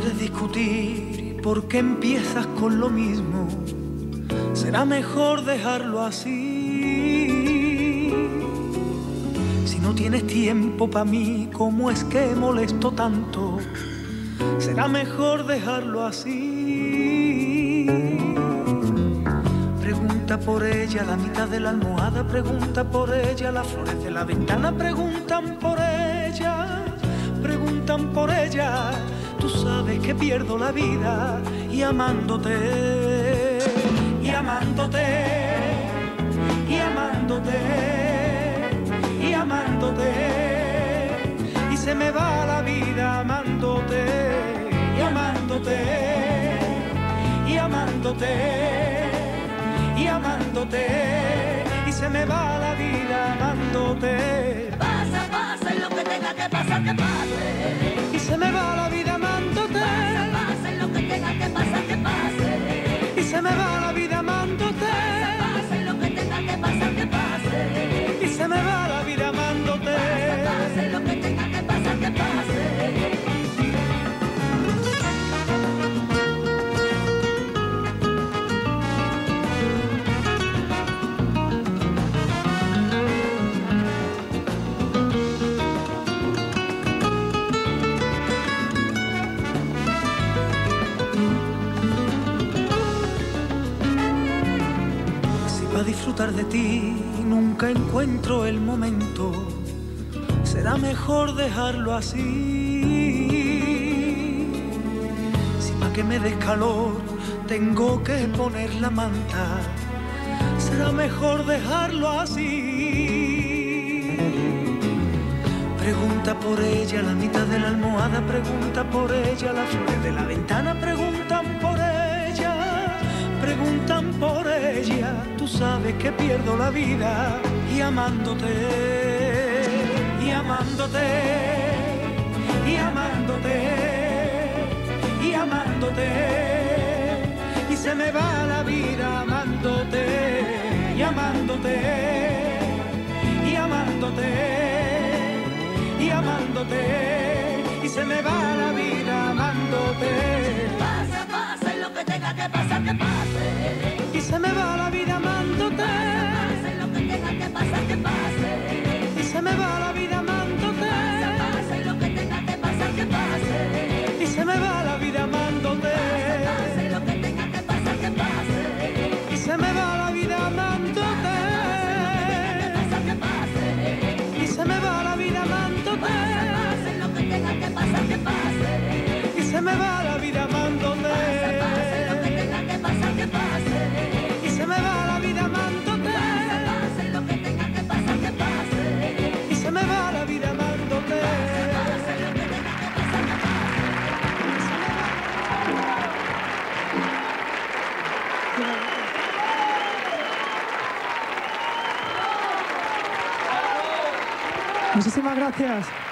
discutir por qué empiezas con lo mismo, será mejor dejarlo así. Si no tienes tiempo para mí, ¿cómo es que molesto tanto? Será mejor dejarlo así. Pregunta por ella la mitad de la almohada, pregunta por ella las flores de la ventana, preguntan por ella, preguntan por ella Tú sabes que pierdo la vida y amándote, y amándote, y amándote, y amándote. Y se me va la vida amándote, y amándote, y amándote, y amándote. Y se me va la vida amándote. Tenga que pasar, que pase. Disfrutar de ti nunca encuentro el momento. Será mejor dejarlo así. Si para que me des calor tengo que poner la manta, será mejor dejarlo así. Pregunta por ella la mitad de la almohada, pregunta por ella las flores de la ventana, sabes que pierdo la vida y amándote, y amándote, y amándote, y amándote. Y se me va la vida amándote, y amándote, y amándote, y amándote. Y se me va la vida amándote. Pasa, y lo que tenga que pasar, que pase. Y se me va la vida Muchísimas gracias.